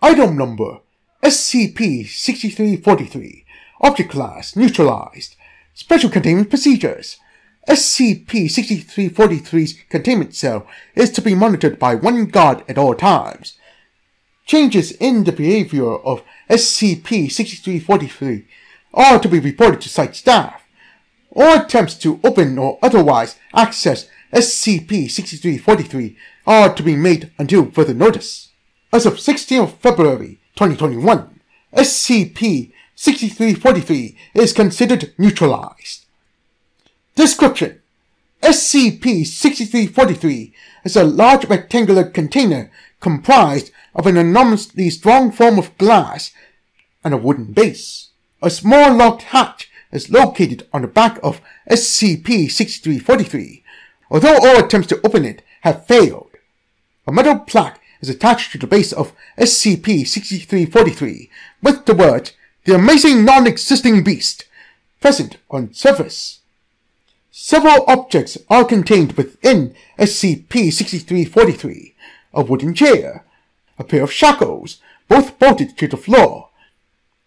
Item number SCP-6343 Object Class Neutralized Special Containment Procedures SCP-6343's containment cell is to be monitored by one guard at all times. Changes in the behavior of SCP-6343 are to be reported to site staff. All attempts to open or otherwise access SCP-6343 are to be made until further notice. As of 16th February 2021, SCP-6343 is considered neutralized. Description SCP-6343 is a large rectangular container comprised of an enormously strong form of glass and a wooden base. A small locked hatch is located on the back of SCP-6343, although all attempts to open it have failed. A metal plaque is attached to the base of SCP-6343 with the word, The Amazing Non-Existing Beast, present on surface. Several objects are contained within SCP-6343. A wooden chair, a pair of shackles, both bolted to the floor,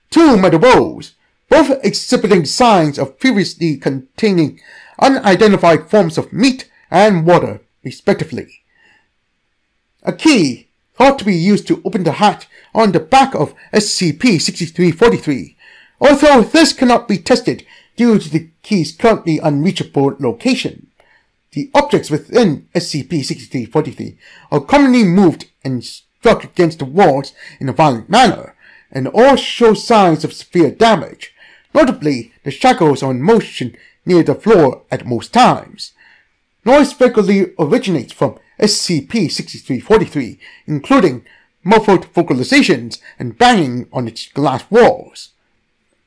two metal bowls, both exhibiting signs of previously containing unidentified forms of meat and water, respectively. A key, thought to be used to open the hatch on the back of SCP-6343, although this cannot be tested due to the key's currently unreachable location. The objects within SCP-6343 are commonly moved and struck against the walls in a violent manner, and all show signs of severe damage. Notably, the shackles are in motion near the floor at most times. Noise regularly originates from SCP-6343, including muffled vocalizations and banging on its glass walls.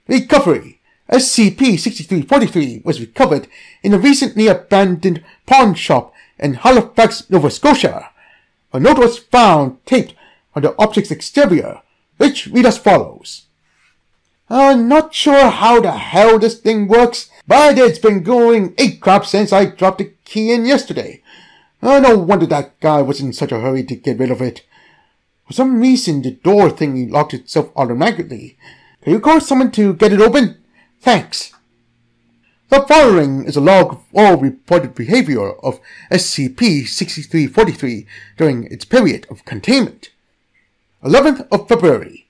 Recovery SCP-6343 was recovered in a recently abandoned pawn shop in Halifax, Nova Scotia. A note was found taped on the object's exterior, which read as follows. I'm not sure how the hell this thing works, but it's been going eight crap since I dropped the key in yesterday. Uh, no wonder that guy was in such a hurry to get rid of it. For some reason, the door thingy locked itself automatically. Can you call someone to get it open? Thanks. The following is a log of all reported behavior of SCP-6343 during its period of containment. 11th of February.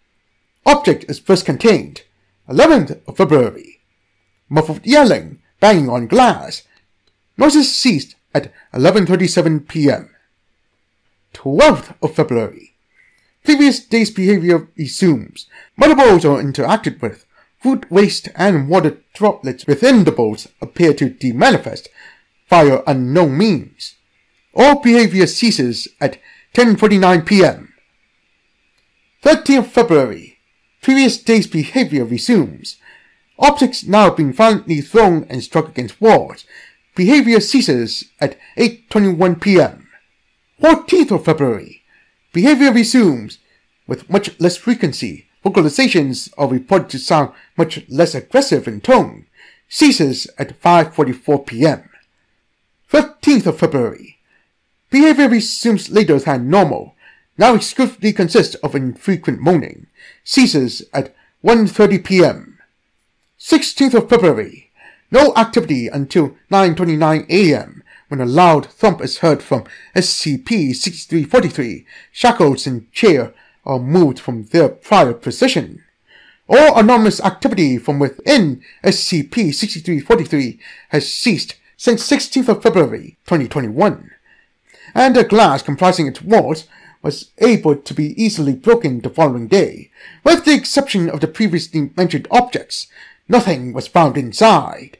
Object is first contained. 11th of February. Muffled yelling, banging on glass. Noises ceased at 11.37 p.m. 12th of February. Previous day's behavior resumes. Motherboards are interacted with. Food waste and water droplets within the bowls appear to demanifest via unknown means. All behavior ceases at 10.49 p.m. 13th February. Previous day's behavior resumes. Objects now being violently thrown and struck against walls. Behavior ceases at 8.21 p.m. 14th of February. Behavior resumes with much less frequency Vocalizations are reported to sound much less aggressive in tone. Ceases at 5.44 p.m. 15th of February. Behavior resumes later than normal. Now exclusively consists of infrequent moaning. Ceases at 1.30 p.m. 16th of February. No activity until 9.29 a.m. when a loud thump is heard from SCP-6343, shackles and chair are moved from their prior position. All anomalous activity from within SCP-6343 has ceased since 16th of February 2021, and the glass comprising its walls was able to be easily broken the following day. With the exception of the previously mentioned objects, nothing was found inside.